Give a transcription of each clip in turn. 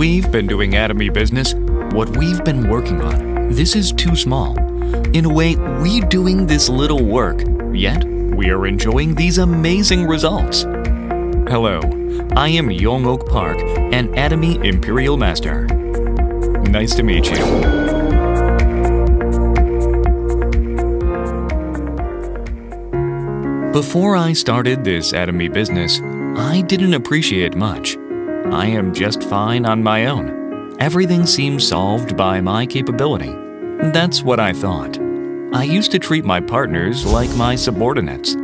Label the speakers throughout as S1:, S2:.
S1: we've been doing Atomy business, what we've been working on, this is too small. In a way, we're doing this little work, yet we are enjoying these amazing results. Hello, I am Yong-Ok Park, an Atomy Imperial Master. Nice to meet you. Before I started this Atomy business, I didn't appreciate much. I am just fine on my own. Everything seems solved by my capability. That's what I thought. I used to treat my partners like my subordinates.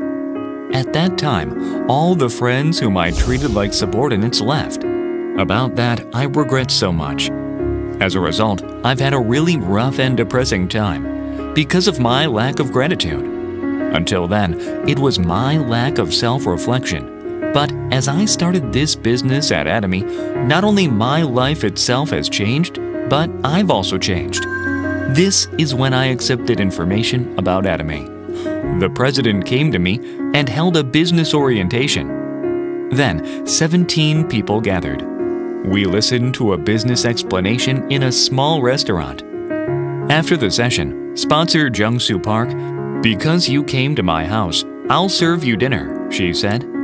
S1: At that time, all the friends whom I treated like subordinates left. About that, I regret so much. As a result, I've had a really rough and depressing time because of my lack of gratitude. Until then, it was my lack of self reflection. But as I started this business at Atomy, not only my life itself has changed, but I've also changed. This is when I accepted information about Atomy. The president came to me and held a business orientation. Then, 17 people gathered. We listened to a business explanation in a small restaurant. After the session, sponsor Jung-Soo Park because you came to my house, I'll serve you dinner, she said.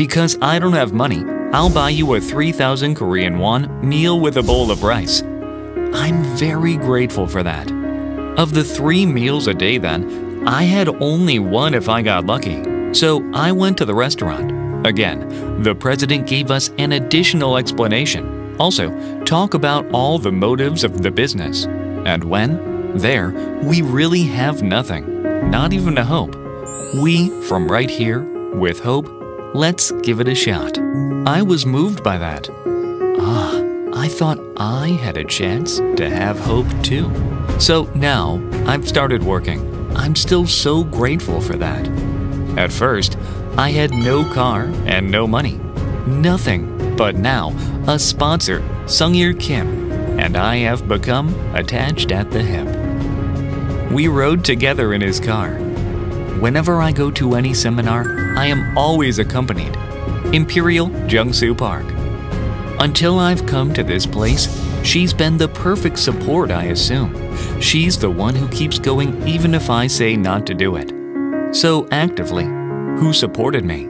S1: Because I don't have money, I'll buy you a 3,000 Korean won meal with a bowl of rice. I'm very grateful for that. Of the three meals a day then, I had only one if I got lucky. So I went to the restaurant. Again, the president gave us an additional explanation. Also, talk about all the motives of the business. And when? There, we really have nothing not even a hope. We, from right here, with hope, let's give it a shot. I was moved by that. Ah, I thought I had a chance to have hope too. So now I've started working. I'm still so grateful for that. At first, I had no car and no money. Nothing. But now, a sponsor, Sungir Kim, and I have become attached at the hip. We rode together in his car. Whenever I go to any seminar, I am always accompanied. Imperial Jung-Soo Park. Until I've come to this place, she's been the perfect support, I assume. She's the one who keeps going even if I say not to do it. So actively, who supported me?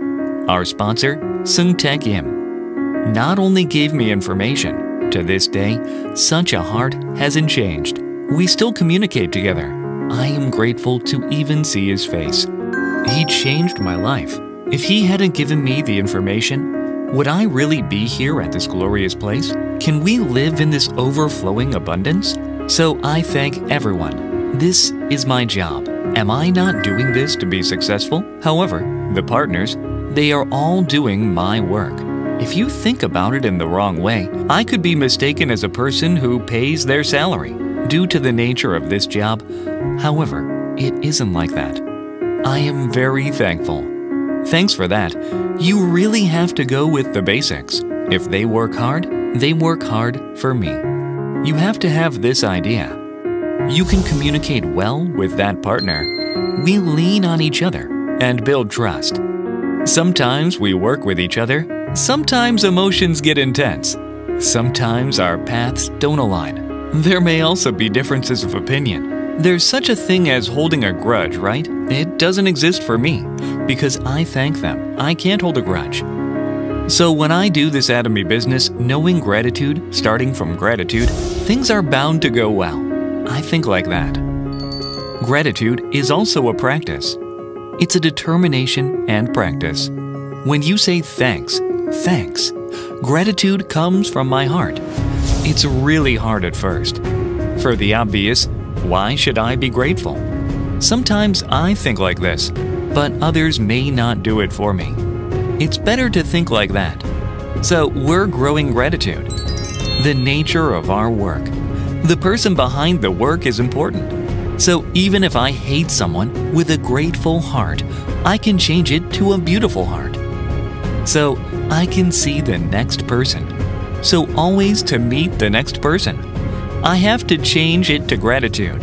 S1: Our sponsor, Sung Im. Not only gave me information, to this day, such a heart hasn't changed. We still communicate together. I am grateful to even see his face. He changed my life. If he hadn't given me the information, would I really be here at this glorious place? Can we live in this overflowing abundance? So I thank everyone. This is my job. Am I not doing this to be successful? However, the partners, they are all doing my work. If you think about it in the wrong way, I could be mistaken as a person who pays their salary due to the nature of this job. However, it isn't like that. I am very thankful. Thanks for that. You really have to go with the basics. If they work hard, they work hard for me. You have to have this idea. You can communicate well with that partner. We lean on each other and build trust. Sometimes we work with each other. Sometimes emotions get intense. Sometimes our paths don't align. There may also be differences of opinion. There's such a thing as holding a grudge, right? It doesn't exist for me, because I thank them. I can't hold a grudge. So when I do this Atomy business, knowing gratitude, starting from gratitude, things are bound to go well. I think like that. Gratitude is also a practice. It's a determination and practice. When you say thanks, thanks, gratitude comes from my heart. It's really hard at first. For the obvious, why should I be grateful? Sometimes I think like this, but others may not do it for me. It's better to think like that. So we're growing gratitude. The nature of our work. The person behind the work is important. So even if I hate someone with a grateful heart, I can change it to a beautiful heart. So I can see the next person so always to meet the next person. I have to change it to gratitude.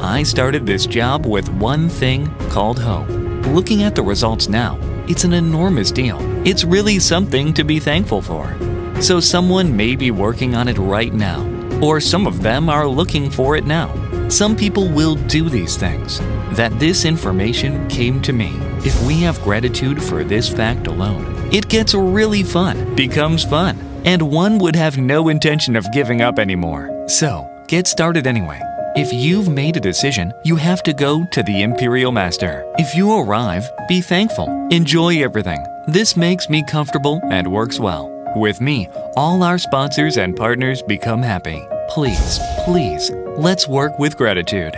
S1: I started this job with one thing called hope. Looking at the results now, it's an enormous deal. It's really something to be thankful for. So someone may be working on it right now, or some of them are looking for it now. Some people will do these things. That this information came to me. If we have gratitude for this fact alone, it gets really fun, becomes fun, and one would have no intention of giving up anymore. So, get started anyway. If you've made a decision, you have to go to the Imperial Master. If you arrive, be thankful. Enjoy everything. This makes me comfortable and works well. With me, all our sponsors and partners become happy. Please, please, let's work with gratitude.